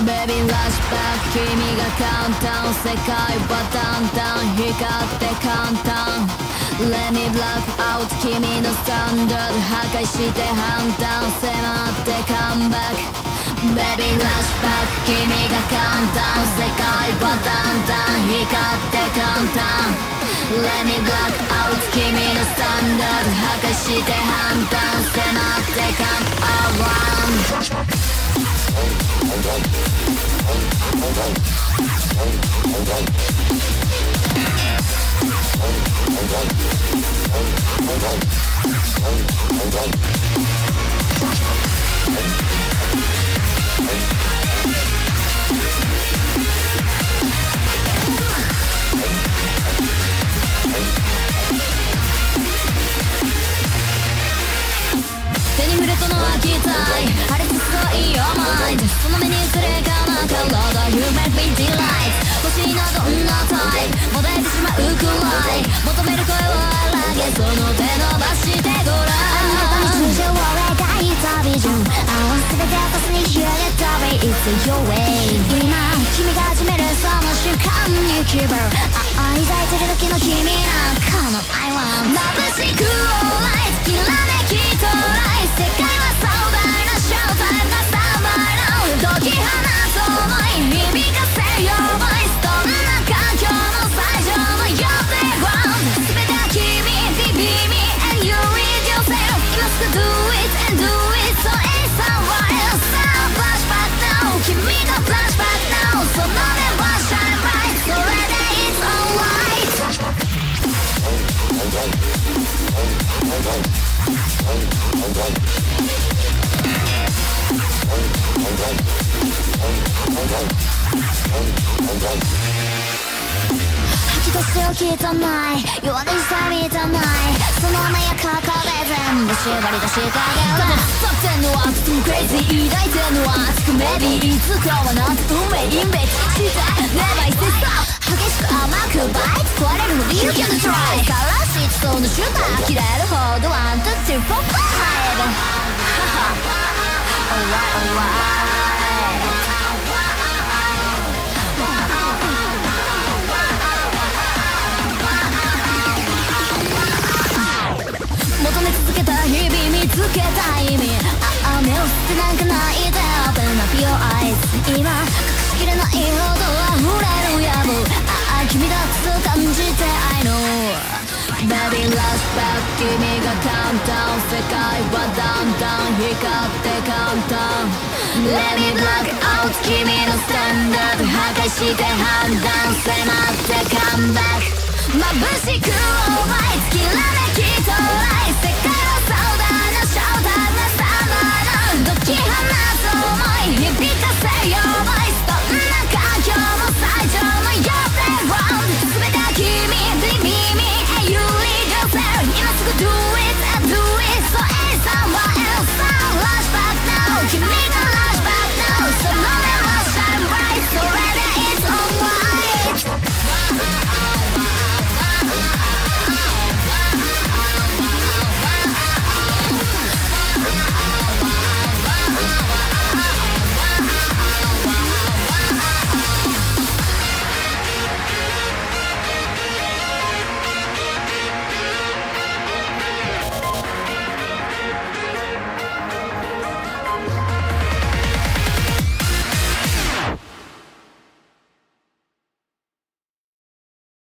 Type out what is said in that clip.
ベビーラッシュバック君が簡単世界はだんだん光って簡単。Let me block out 君のスタンダード。破壊して判断迫ってカムバック。ベビーラッシュバック君が簡単世界はだんだん光って簡単。Let me block out 君のスタンダード。破壊して判断迫ってカム around 手に触れたのは期待あれすごい your mind その目に映れかな体 You make me delight 欲しい。などんなタイプもだえてしまうくらい。求める声を荒げその手伸ばしてごらんあなたに通常を描いたビジョン合わせて私に広げた way It's your way 今君が始めるその瞬間に気分。あ愛されてる時の君なんかの愛は眩しくオーライきらめきとライ世界吐き出しておきたない。弱音さえ満たないその目やかかで全部縛り出してあげるたってんのはとてもクレイジー。抱いてんのは熱く maybe いつかはな。んて運命インベッチして Never そうのシューター切れるほどワン、ツー、ツー、フォー、ファイブ Alright, alright 求め続けた日々見つけた意味。君が簡単世界はだんだん光って簡単。Let me block out 君のスタンダード。破壊して判断迫ってカムバック。眩しく Alright きらめきとライ